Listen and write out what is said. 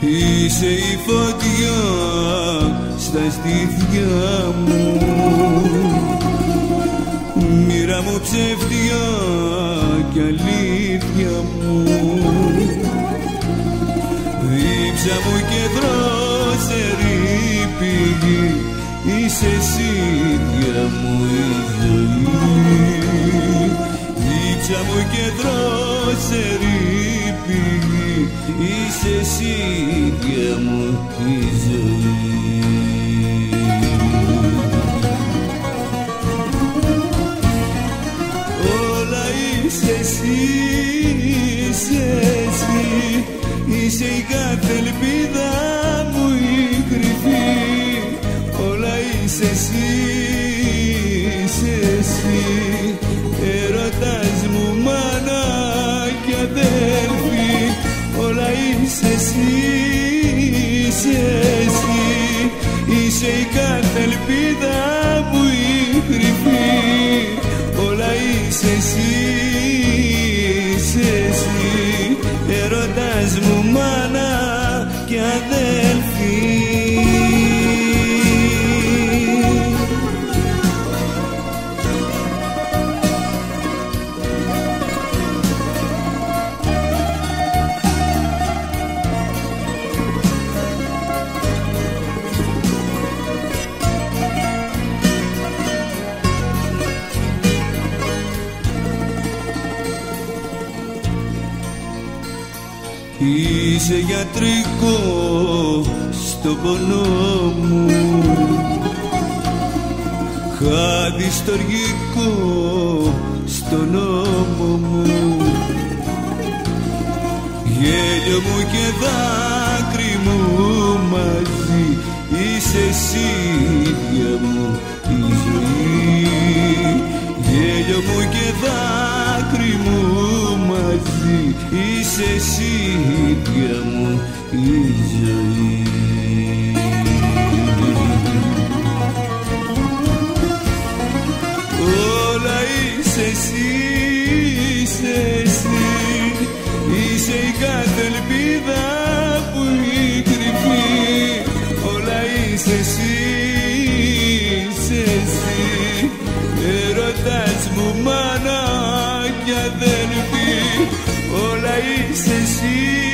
Είσαι η φωτιά στα στήθια μου. Μοίρα μου ψεύτια κι αλήθεια μου. Δίψα μου και δρόσερη πηγή Είσαι εσύ μου Είσαι εσύ μου η ζωή. Όλα είσαι εσύ, είσαι εσύ Είσαι η κάθε ελπίδα Είσαι η κάθε ελπίδα μου η κρυφή. Όλα είσαι εσύ, Είσαι γιατρικό στο πονό μου. Χάδι στοργικό στον νόμο μου. Γέλιο μου και δάκρυ μου μαζί Είσαι εσύ ίδια εσύ ίδια μου η ζωή. Όλα είσαι εσύ, είσαι εσύ. Είσαι η κάθε ελπίδα που η κρυφή. Όλα είσαι εσύ, είσαι εσύ. Ερωτάς μου μάνα κι αδελφή Όλα είσαι